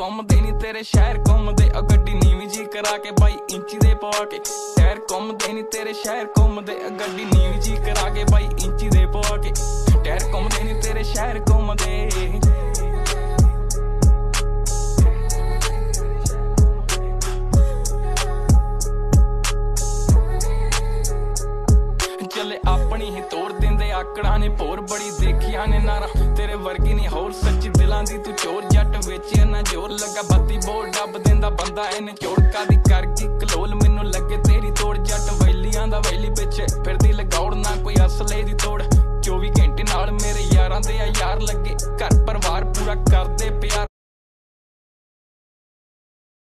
ਘੁੰਮਦੇ ਨਹੀਂ ਤੇਰੇ ਸ਼ਹਿਰ ਘੁੰਮਦੇ ਆ ਗੱਡੀ ਨੀਵੀਂ ਜੀ ਕਰਾ ਕੇ ਬਾਈ ਇੰਚੀ ਦੇ ਪਵਾ ਕੇ। ਟਾਇਰ ਘੁੰਮਦੇ ਨਹੀਂ ਤੇਰੇ ਸ਼ਹਿਰ ਘੁੰਮਦੇ ਆ ਗੱਡੀ ਨੀਵੀਂ ਜੀ ਕਰਾ ਕੇ ਬਾਈ ਇੰਚੀ ਦੇ ਪਵਾ ਕੇ। ਟਾਇਰ ਘੁੰਮਦੇ ਨਹੀਂ ਤੇਰੇ ਸ਼ਹਿਰ ਘੁੰਮਦੇ ਚੱਲੇ ਆਪਣੀ ਹੀ ਤੋੜ ਦਿੰਦੇ, ਆਕੜਾਂ ਨੇ ਭੋਰ ਬੜੀ ਦੇਖੀਆਂ ਨੇ ਨਾਰਾ। ਤੇਰੇ ਵਰਗੀ ਨਹੀਂ ਹੋਰ ਸੱਚੀ ਜੋਰ ਲੱਗਾ ਇਹਨੇ ਚੋੜਕਾ ਦੀ ਕਰ ਗਈ ਕਲੋਲ